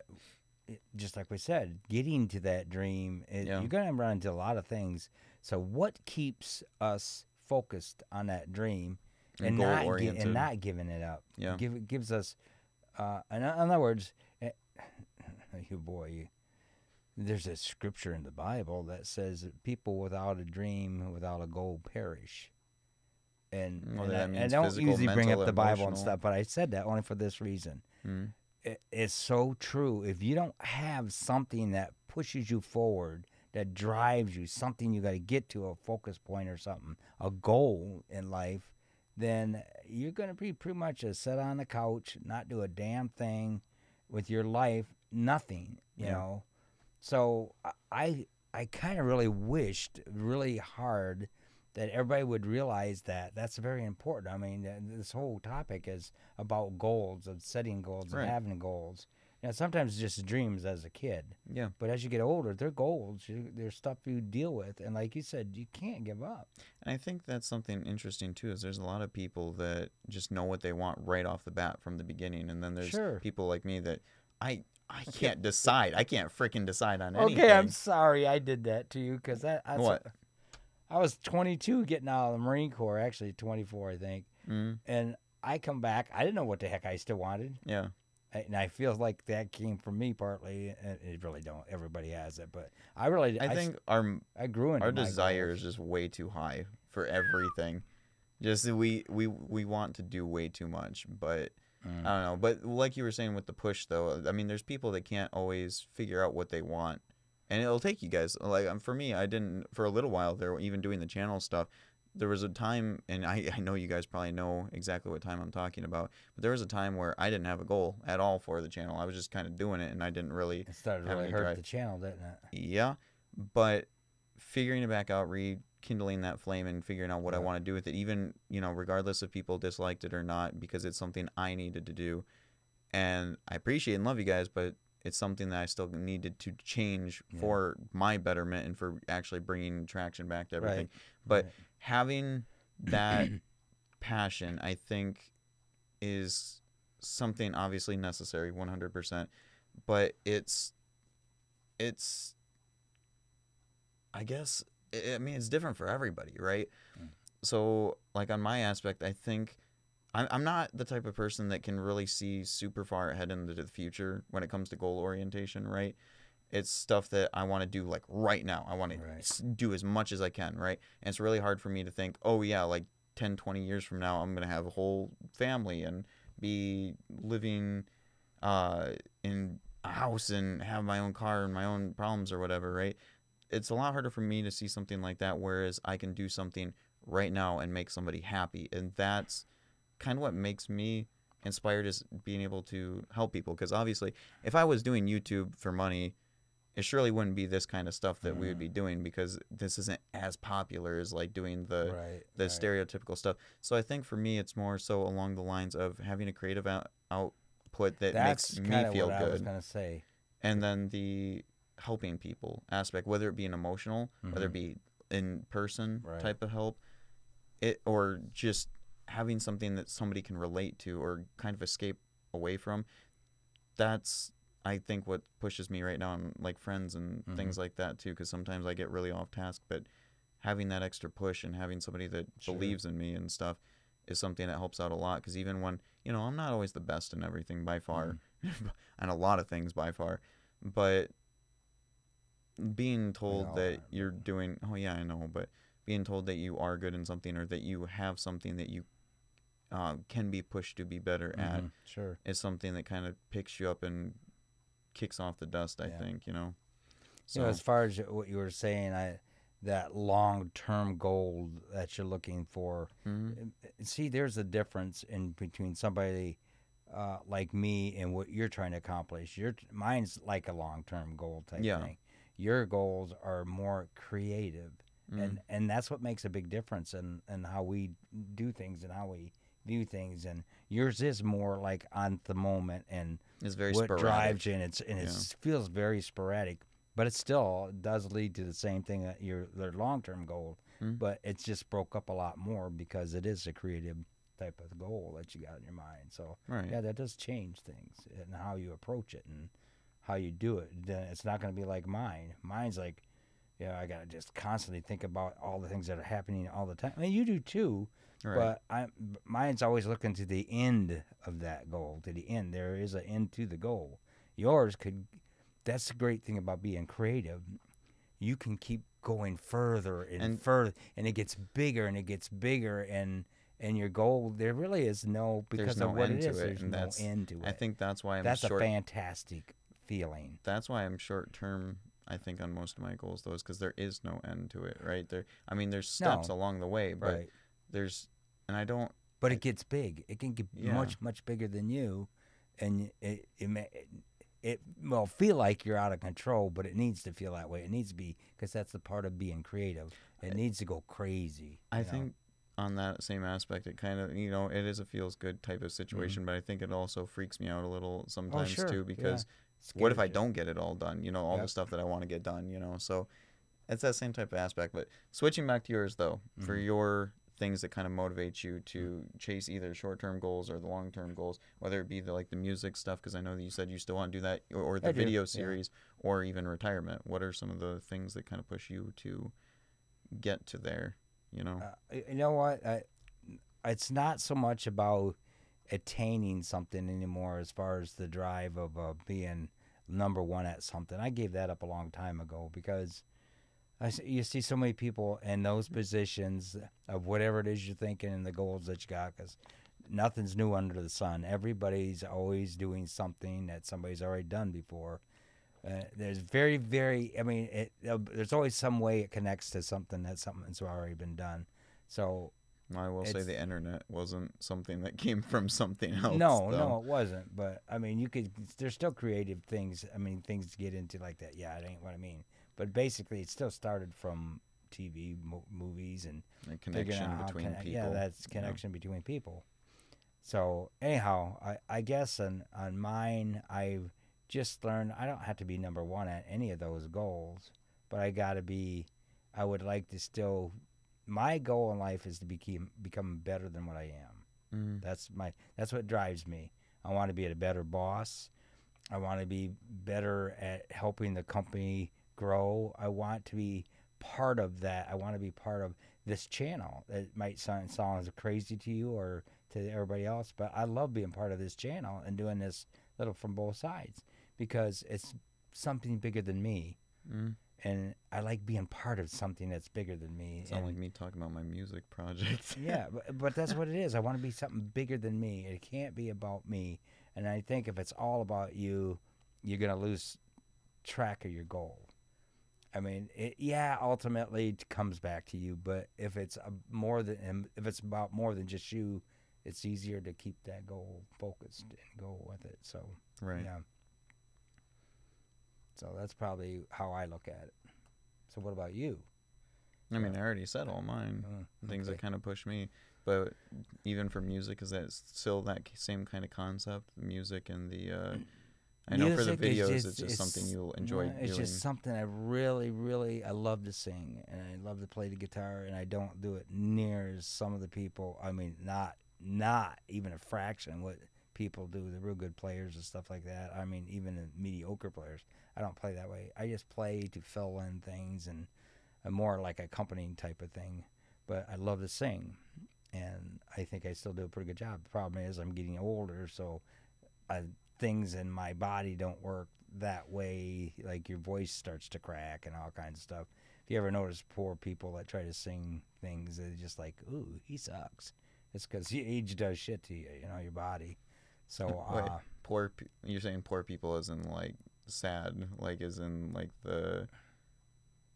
it- just like we said, getting to that dream, it, Yeah. you're going to run into a lot of things. So what keeps us focused on that dream And and, not gi- and not giving it up? Yeah. Give, it gives us, uh, in, in other words, eh, you boy, you, there's a scripture in the Bible that says that people without a dream, without a goal, perish. And, Whether and that I, I don't physical, usually bring mental, up the Bible and stuff, but I said that only for this reason. Mm. It, it's so true. If you don't have something that pushes you forward, that drives you, something you got to get to, a focus point or something, a goal in life, then you're going to be pretty much a sit on the couch, not do a damn thing with your life, nothing, you Yeah. know. So I- I kind of really wished really hard that everybody would realize that that's very important. I mean, this whole topic is about goals, of setting goals Right. and having goals. Know, sometimes it's just dreams as a kid, Yeah. but as you get older, they're goals. You, they're stuff you deal with, and like you said, you can't give up. And I think that's something interesting too. Is there's a lot of people that just know what they want right off the bat from the beginning, and then there's Sure. people like me that I I can't decide. I can't freaking decide on anything. Okay, I'm sorry I did that to you because that that's What? I was 22 getting out of the Marine Corps, actually 24, I think, Mm, and I come back. I didn't know what the heck I still wanted. yeah. And I feel like that came from me partly. And it really don't. Everybody has it, but I really, I I, think our I grew into our desire is just way too high for everything. Just we we we want to do way too much, but Mm. I don't know. But like you were saying with the push, though, I mean, there's people that can't always figure out what they want, and it'll take you guys. Like um, for me, I didn't for a little while there, even doing the channel stuff. There was a time, and I, I know you guys probably know exactly what time I'm talking about, but there was a time where I didn't have a goal at all for the channel. I was just kind of doing it, and I didn't really It started have really any hurt drive. the channel, didn't it? yeah, but figuring it back out, rekindling that flame, and figuring out what I want to do with it, even you know, regardless if people disliked it or not, because it's something I needed to do, and I appreciate and love you guys, but it's something that I still needed to change Yeah. for my betterment and for actually bringing traction back to everything. Right. But Right. Having that passion, I think, is something obviously necessary, one hundred percent. But it's, it's, I guess, I mean, it's different for everybody, right? Mm. So, like on my aspect, I think. I'm I'm not the type of person that can really see super far ahead into the future when it comes to goal orientation, right? It's stuff that I want to do like right now. I want to do as much as I can, right? And it's really hard for me to think, oh, yeah, like 10, 20 years from now, I'm going to have a whole family and be living uh, in a house and have my own car and my own problems or whatever, right? It's a lot harder for me to see something like that, whereas I can do something right now and make somebody happy. And that's kind of what makes me inspired is being able to help people. Because obviously, if I was doing YouTube for money, it surely wouldn't be this kind of stuff that we would be doing because this isn't as popular as like doing the right. the right. stereotypical stuff. So I think for me, it's more so along the lines of having a creative out- output that That's makes me feel what I was good, gonna say. and then the helping people aspect, whether it be an emotional, whether it be in person Mm-hmm. Right. type of help, it or just having something that somebody can relate to or kind of escape away from. That's I think what pushes me right now, I'm like friends and Mm-hmm. things like that too. Because sometimes I get really off task, but having that extra push and having somebody that Sure. believes in me and stuff is something that helps out a lot. Because even when you know I'm not always the best in everything by far, Mm-hmm. and a lot of things by far, but being told that you're doing oh yeah I know, but being told that you are good in something or that you have something that you uh, can be pushed to be better at Mhm, Sure. is something that kind of picks you up and kicks off the dust. I Yeah. think you know. you know, as far as what you were saying, I that long term goal that you're looking for. mhm. uh, See, there's a difference in between somebody uh, like me and what you're trying to accomplish. Your mine's like a long term goal type Yeah. thing. Your goals are more creative, Mm. and and that's what makes a big difference in in how we do things and how we view things. And yours is more like on the moment and it's very what sporadic. drives you, and it's and it feels very sporadic, but it still does lead to the same thing that your their long term goal. Mhm. But it's just broke up a lot more because it is a creative type of goal that you got in your mind. So Right. yeah, that does change things and how you approach it and how you do it. Then it's not going to be like mine. Mine's like, yeah, I got to just constantly think about all the things that are happening all the time. I mean, you do too. Right. But I, mine's always looking to the end of that goal, to the end. There is an end to the goal. Yours could. That's the great thing about being creative. You can keep going further and, And- further, and it gets bigger and it gets bigger, and and your goal there really is no because no of what end it to it, There's no that's- end to it. I think that's why I'm that's short. a fantastic feeling. that's why I'm short term. I think on most of my goals, though, is because there is no end to it, right? There, I mean, there's steps No. along the way, but Right. there's, and I don't. But it gets big. It can get Yeah. much much bigger than you, and it it, may, it it will feel like you're out of control, but it needs to feel that way. It needs to be because that's the part of being creative. It needs to go crazy. I know? think on that same aspect, it kind of, you know, it is a feels good type of situation, but I think it also freaks me out a little sometimes Mm-hmm. Oh, sure, too yeah. What if I don't get it all done? You know, all the stuff that I want to get done. You know, so it's that same type of aspect. But switching back to yours though, for Mm-hmm. your things that kind of motivate you to chase either short-term goals or the long-term goals, whether it be the like the music stuff, because I know that you said you still want to do that, or, or the I do, video yeah. series, or even retirement. What are some of the things that kind of push you to get to there? You know, Uh, you know what? I, it's not so much about attaining something anymore as far as the drive of uh, being number one at something. I gave that up a long time ago because I, you see so many people in those positions of whatever it is you're thinking and the goals that you got because nothing's new under the sun. Everybody's always doing something that somebody's already done before. Uh, there's very, very. I mean, it, uh, there's always some way it connects to something that something's already been done. So I will say the internet wasn't something that came from something else. no, though. no, it wasn't. But I mean, you could. There's still creative things. I mean, things to get into like that. Yeah, it ain't what I mean. But basically, it still started from TV, mo- movies, and The connection between connect- people. Yeah, that's connection between people. So anyhow, I, I guess on on mine, I've just learned I don't have to be number one at any of those goals, but I got to be. I would like to still. My goal in life is to become become better than what I am. Mm. That's my. That's what drives me. I want to be a better boss. I want to be better at helping the company grow. I want to be part of that. I want to be part of this channel. It might sound sound crazy to you or to everybody else, but I love being part of this channel and doing this little from both sides because it's something bigger than me, Mm. And I like being part of something that's bigger than me. Sound and- like me talking about my music project. yeah, but, but that's what it is. I want to be something bigger than me. It can't be about me. And I think if it's all about you, you're gonna lose track of your goal. I mean, it, yeah, ultimately it comes back to you. But if it's a, more than um, if it's about more than just you, it's easier to keep that goal focused and go with it. So right. yeah. So that's probably how I look at it. So what about you? I mean, I already said all mine. Uh, Things that kind of push me. But even for music, is that still that same kind of concept? Music and the. Uh, I know for the videos, just- it's just something you'll enjoy It's doing. just something I really, really, I love to sing and I love to play the guitar, and I don't do it near as some of the people. I mean, not not even a fraction what people do. The real good players and stuff like that. I mean, even the mediocre players. I don't play that way. I just play to fill in things and more like a accompanying type of thing. But I love to sing, and I think I still do a pretty good job. The problem is I'm getting older, so I things in my body don't work that way. Like your voice starts to crack and all kinds of stuff. If you ever notice poor people that try to sing things, they're just like, "Ooh, he sucks." It's because age does shit to you, you know, your body. So, uh, poor. pe- You're saying poor people, as in like sad, like is in like the.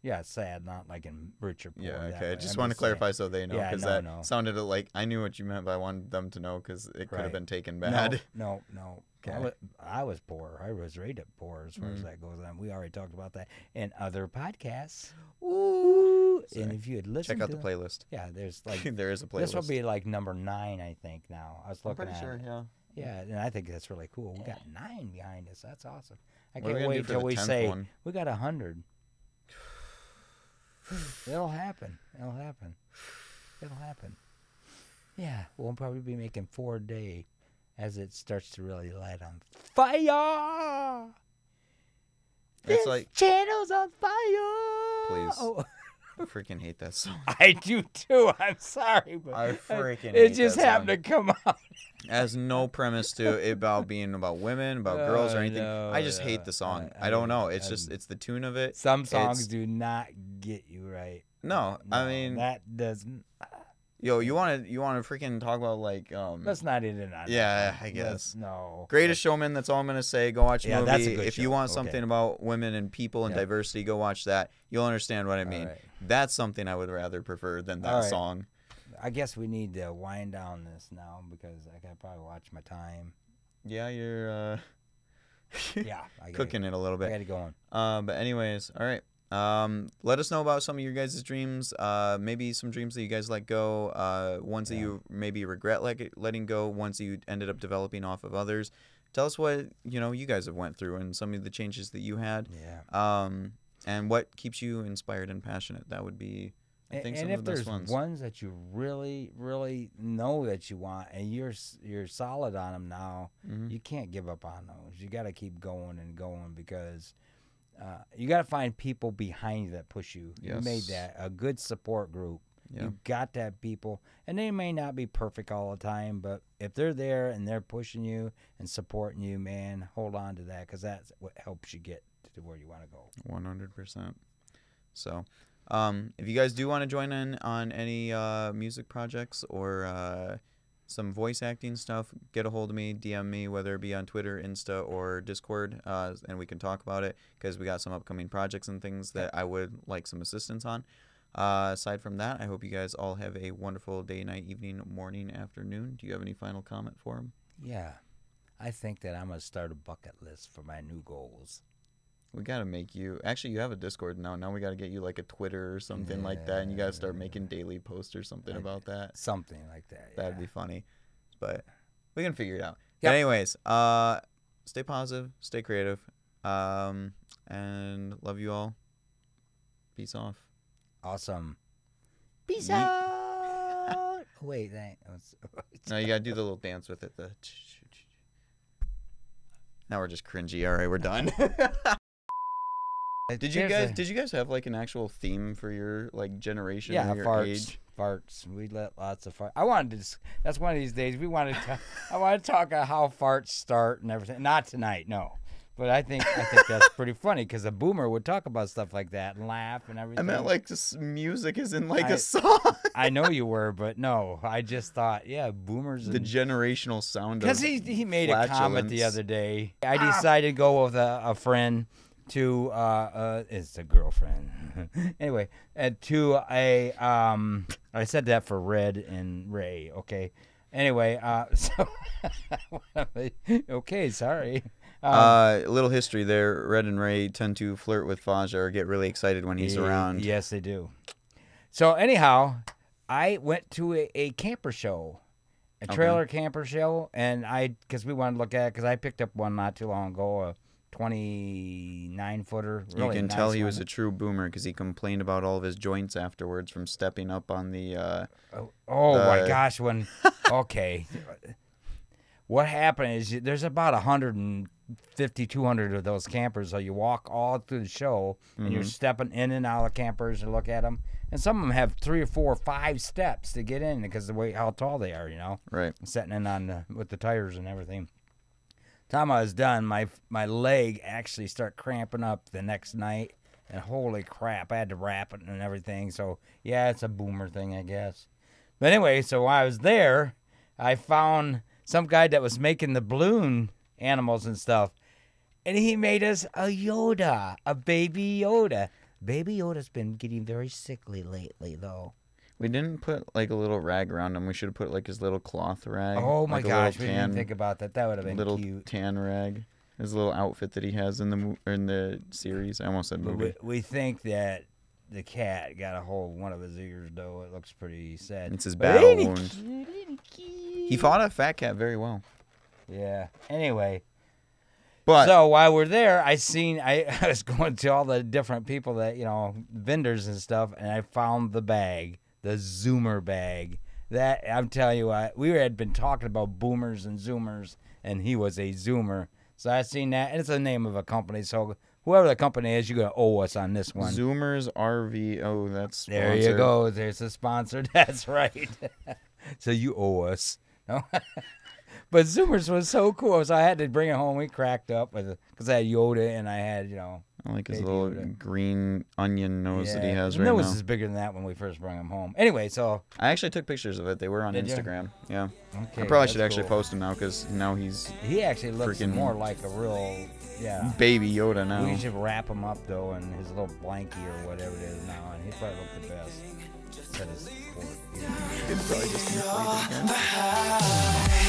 yeah, sad, not like in rich or poor. Yeah. Okay. I just I'm want to just saying- clarify so they know Yeah, because no, that no. sounded like I knew what you meant, but I wanted them to know because it could have been taken bad. No, no, no. I, was, I was poor. I was rated poor as far as Mm. that goes on. We already talked about that in other podcasts. Ooh. And if you had listened Check out the playlist. Yeah, there's like there is a playlist. this will be like number nine, I think. Now I was I'm looking pretty at sure. it. Yeah. Yeah, and I think that's really cool. We got nine behind us. That's awesome. I What are can't gonna do wait for till the we 10th say one? we got a hundred. It'll happen. It'll happen. It'll happen. Yeah, we'll probably be making four a day as it starts to really light on fire. It's This like channel's on fire. Please. Oh, I freaking hate that song. I do too. I'm sorry, but I freaking it just happened song. to come out. It has no premise to it about being about women, about oh, girls or Oh, anything. I no, just hate the song. I- I, don't know. It's just I'm- it's the tune of it. Some songs It's- do not get you right. No, I mean that doesn't. Yo, you want to you want to freaking talk about like um Let's not end it on. Yeah, that. I Let's- guess. no. Greatest Showman. That's all I'm gonna say. Go watch the Yeah, movie. that's a good if you show. want Okay. something about women and people and Yeah. diversity, go watch that. You'll understand what I mean. right. That's something I would rather prefer than that right. song. I guess we need to wind down this now because I gotta probably watch my time. Yeah, you're uh, Yeah, I cooking it a little bit. I gotta go on. Um, but anyways, all right. Um, let us know about some of your guys' dreams. Uh, maybe some dreams that you guys let go. Uh, ones that you maybe regret let, letting go. Ones that you ended up developing off of others. Tell us what you know you guys have went through and some of the changes that you had. Yeah. Um, and what keeps you inspired and passionate. That would be, I And, think, and some if of the best there's ones. that you really, really know that you want, and you're you're solid on them now, Mhm. you can't give up on those. You got to keep going and going because uh, you got to find people behind you that push you. You made that a good support group. Yeah. You got to have people, and they may not be perfect all the time, but if they're there and they're pushing you and supporting you, man, hold on to that because that's what helps you get to where you want to go. One hundred percent. So, um, if you guys do want to join in on any uh, music projects or uh, some voice acting stuff, get a hold of me, DM me, whether it be on Twitter, Insta, or Discord, uh, and we can talk about it because we got some upcoming projects and things that I would like some assistance on. Uh, aside from that, I hope you guys all have a wonderful day, night, evening, morning, afternoon. Do you have any final comment for them? Yeah, I think that I'm gonna start a bucket list for my new goals. We gotta make you. Actually, you have a Discord now. Now we gotta get you like a Twitter or something like that, and you gotta start making daily posts or something I- about that. Something like that. That'd be funny, but we can figure it out. Yep. But anyways, uh, stay positive, stay creative, um, and love you all. Peace off. awesome. Peace Yeet. out. Wait, that was, Now you gotta do the little dance with it. The. Now we're just cringy. All right, we're done. did you There's guys? a- Did you guys have like an actual theme for your like generation yeah, or your farts, age? farts. We let lots of farts. I wanted to. dis- That's one of these days. We wanted to. I want to talk about how farts start and everything. Not tonight, no. But I think I think that's pretty funny because a boomer would talk about stuff like that and laugh and everything. I meant like this music is in like I- a song. I know you were, but no. I just thought, yeah, boomers. the and- generational sound of Because he, he made a comment the flatulence. other day. I ah. decided to go with a, a friend to uh, uh it's a girlfriend. anyway, and to a um, I said that for Red and Ray. Okay. Anyway, uh, so okay, sorry. Um, uh, little history there. Red and Ray tend to flirt with Faja or get really excited when he's yeah, around. Yes, they do. So anyhow, I went to a, a camper show, a trailer okay. camper show, and I because we wanted to look at it because I picked up one not too long ago. Uh, 29 footer. Really you can nice tell he one. was a true boomer because he complained about all of his joints afterwards from stepping up on the. Uh, oh, oh the... my gosh! When okay, what happened is there's about 150, 200 of those campers. So you walk all through the show and mm-hmm. you're stepping in and out of campers and look at them. And some of them have three or four, or five steps to get in because the way how tall they are, you know. Right. Setting in on the, with the tires and everything. Time I was done, my my leg actually started cramping up the next night, and holy crap, I had to wrap it and everything. So yeah, it's a boomer thing, I guess. But anyway, so while I was there, I found some guy that was making the balloon animals and stuff, and he made us a Yoda, a baby Yoda. Baby Yoda's been getting very sickly lately, though. We didn't put like a little rag around him. We should have put like his little cloth rag. Oh my like gosh, we tan, didn't think about that. That would have been little cute. tan rag. His little outfit that he has in the mo- in the series. I almost said movie. we, we think that the cat got a hold of one of his ears, though. It looks pretty sad. It's his battle wound. He fought a fat cat very well. Yeah. Anyway, But so while we're there, I seen I, I was going to all the different people that you know vendors and stuff, and I found the bag, the Zoomer bag. That I'm telling you, I, we had been talking about boomers and Zoomers, and he was a Zoomer. So I seen that, and it's the name of a company. So whoever the company is, you're gonna owe us on this one. Zoomers RV. Oh, that's There you go. There's a sponsor. That's right. so you owe us. No? but Zoomers was so cool, so I had to bring it home. We cracked up with because I had Yoda and I had you know I like his Baby little Yoda. green onion nose that he Yeah, has the right nose now. is bigger than that when we first brought him home. Anyway, so I actually took pictures of it. They were on Did ya? Instagram. Yeah. okay, I probably that's should actually cool. post him now because now he's He actually looks freaking- more like a real, yeah. baby Yoda now. We should wrap him up though in his little blankie or whatever it is now, and he probably look the best. Set his sport. Could probably just inflate it again.